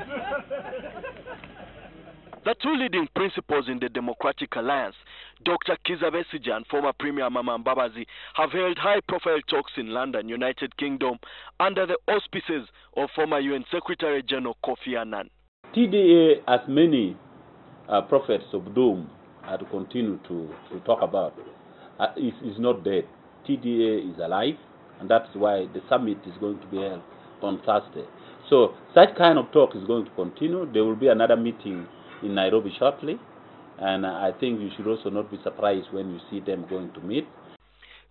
The two leading principals in the Democratic Alliance, Dr. Kizza Besigye and former Premier Amama Mbabazi, have held high-profile talks in London, United Kingdom, under the auspices of former UN Secretary General Kofi Annan. TDA as many uh, prophets of doom uh, continued to, to talk about. Uh, is, is not dead. TDA is alive, and that's why the summit is going to be held on Thursday. So such kind of talk is going to continue. There will be another meeting in Nairobi shortly, and I think you should also not be surprised when you see them going to meet.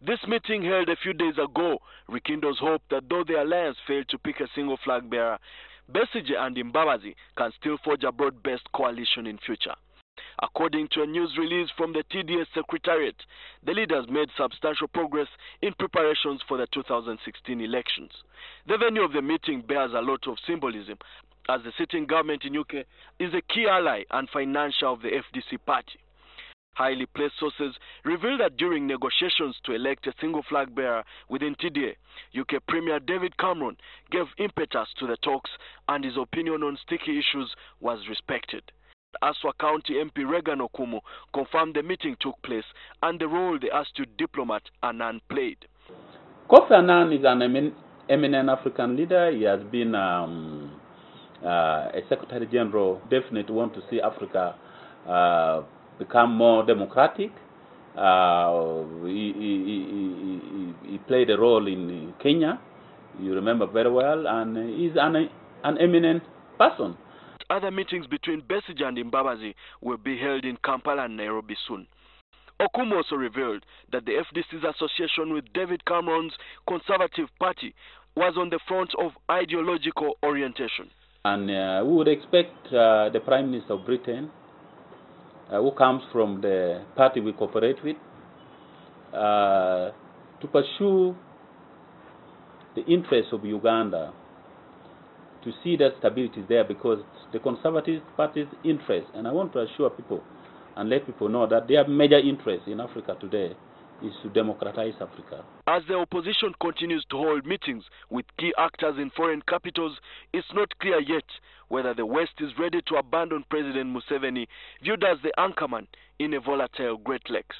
This meeting held a few days ago rekindles hope that though the alliance failed to pick a single flag bearer, Besigye and Mbabazi can still forge a broad-based coalition in future. According to a news release from the TDS Secretariat, the leaders made substantial progress in preparations for the 2016 elections. The venue of the meeting bears a lot of symbolism as the sitting government in UK is a key ally and financier of the FDC party. Highly placed sources reveal that during negotiations to elect a single flag bearer within TDA, UK Premier David Cameron gave impetus to the talks and his opinion on sticky issues was respected. Aswa County MP Reagan Okumu confirmed the meeting took place and the role the astute diplomat Annan played. Kofi Annan is an emin eminent African leader. He has been um, uh, a Secretary General. Definitely want to see Africa uh, become more democratic. Uh, he, he, he, he, played a role in Kenya, you remember very well, and he's an, an eminent person. Other meetings between Besigye and Mbabazi will be held in Kampala and Nairobi soon. Okumu also revealed that the FDC's association with David Cameron's Conservative Party was on the front of ideological orientation. And uh, we would expect uh, the Prime Minister of Britain, uh, who comes from the party we cooperate with, uh, to pursue the interests of Uganda to see that stability is there because the Conservative Party's interest, and I want to assure people and let people know that their major interest in Africa today is to democratize Africa. As the opposition continues to hold meetings with key actors in foreign capitals, it's not clear yet whether the West is ready to abandon President Museveni, viewed as the anchorman in a volatile Great Lakes.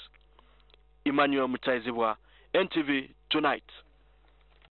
Emmanuel Mutaizibwa, NTV Tonight.